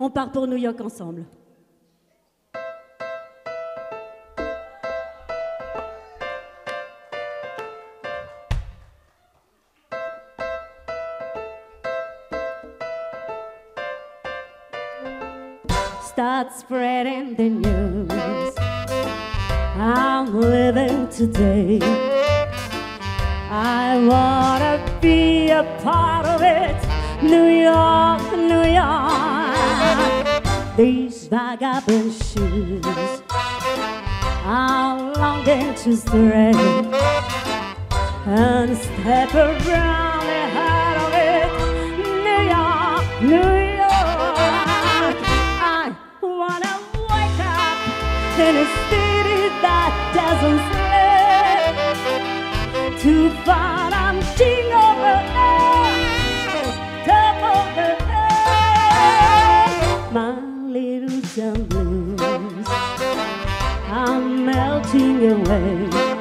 On part pour New York ensemble. Start spreading the news. I'm living today. I wanna be a part of it. New York, New vagabond shoes. I'm longing to stray? And step around the heart of it. New York, New York. I wanna wake up in a city that doesn't melting away.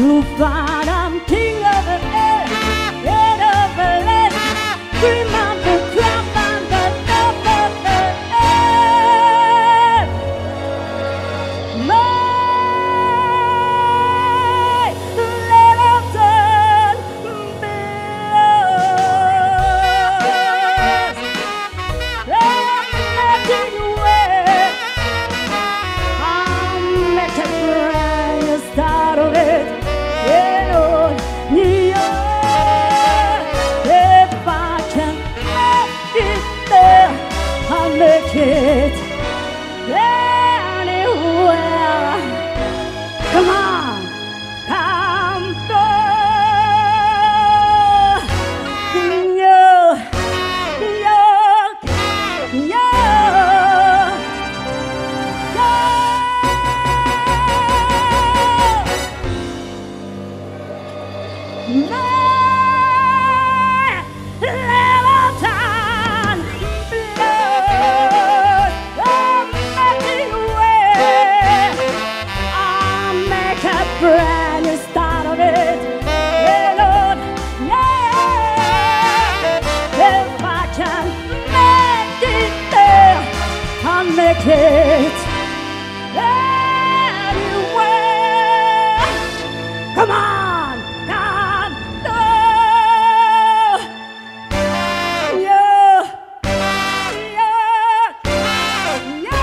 o para terk it anywhere. Come on, God, no. Yeah, yeah, yeah.